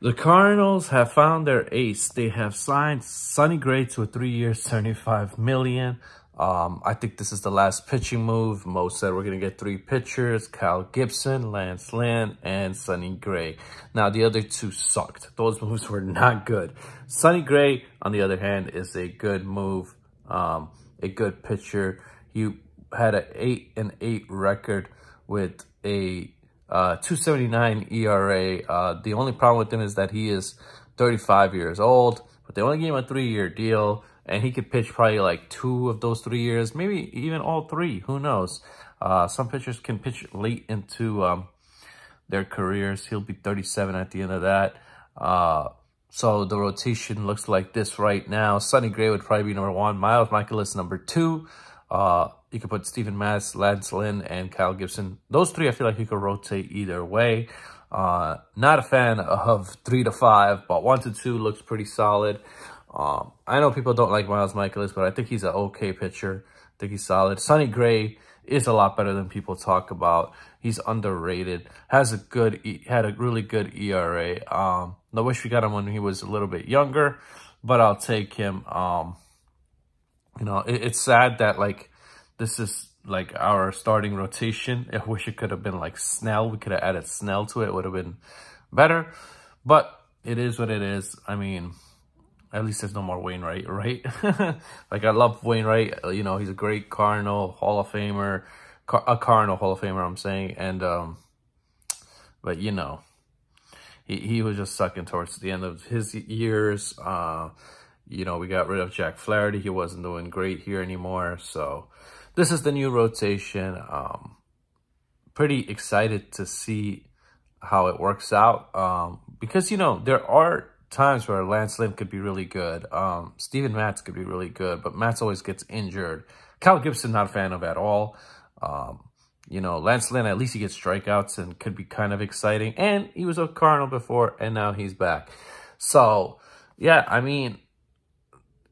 The Cardinals have found their ace. They have signed Sonny Gray to a three-year, 75 million. Um, I think this is the last pitching move. Mo said we're going to get three pitchers, Kyle Gibson, Lance Lynn, and Sonny Gray. Now, the other two sucked. Those moves were not good. Sonny Gray, on the other hand, is a good move, um, a good pitcher. He had an 8 and 8 record with a uh, 279 ERA. Uh, the only problem with him is that he is 35 years old, but they only gave him a three-year deal, and he could pitch probably like two of those three years, maybe even all three. Who knows? Uh, some pitchers can pitch late into um, their careers. He'll be 37 at the end of that. Uh, so the rotation looks like this right now. Sonny Gray would probably be number one. Miles Mikolas number two. Uh, you could put Steven Matz, Lance Lynn, and Kyle Gibson. Those three, I feel like you could rotate either way. Uh, not a fan of three to five, but one to two looks pretty solid. Um, I know people don't like Miles Mikolas, but I think he's an okay pitcher. I think he's solid. Sonny Gray is a lot better than people talk about. He's underrated. Has a good, had a really good ERA. Um, I wish we got him when he was a little bit younger, but I'll take him. Um, you know, it, it's sad that like this is like our starting rotation. I wish it could have been like Snell. We could have added Snell to it. It would have been better. But it is what it is. I mean, at least there's no more Wainwright, right? like, I love Wainwright. You know, he's a great Cardinal Hall of Famer. Car a Cardinal Hall of Famer, I'm saying. And, um, but, you know, he, he was just sucking towards the end of his years. Uh, you know, we got rid of Jack Flaherty. He wasn't doing great here anymore. So this is the new rotation. Um, pretty excited to see how it works out. Um, because, you know, there are times where Lance Lynn could be really good. Um, Steven Matz could be really good, but Matz always gets injured. Kyle Gibson, not a fan of at all. Um, you know, Lance Lynn, at least he gets strikeouts and could be kind of exciting. And he was a Cardinal before, and now he's back. So, yeah, I mean,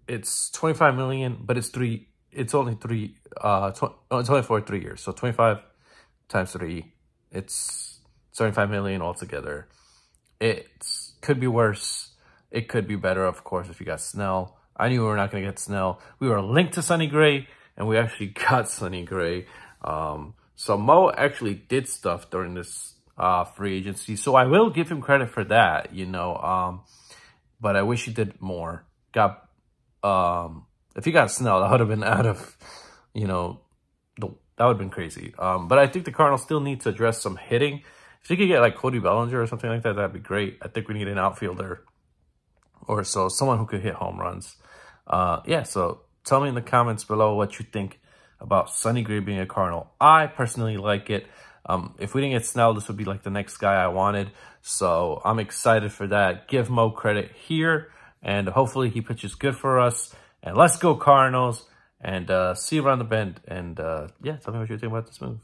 it's 25 million, but it's three, it's only three, uh, tw oh, it's only for three years. So 25 times three, it's 75 million altogether. It could be worse. It could be better, of course, if you got Snell. I knew we were not going to get Snell. We were linked to Sonny Gray, and we actually got Sonny Gray. Um, so Mo actually did stuff during this uh, free agency. So I will give him credit for that, you know. Um, but I wish he did more. Got um, if he got Snell, that would have been out of, you know, the, that would have been crazy. Um, but I think the Cardinals still need to address some hitting. If you could get like Cody Bellinger or something like that, that'd be great. I think we need an outfielder or so, someone who could hit home runs. Uh, yeah, so tell me in the comments below what you think about Sonny Gray being a Cardinal. I personally like it. Um, if we didn't get Snell, this would be like the next guy I wanted. So I'm excited for that. Give Mo credit here. And hopefully he pitches good for us. And let's go Cardinals. And uh, see you around the bend. And uh, yeah, tell me what you think about this move.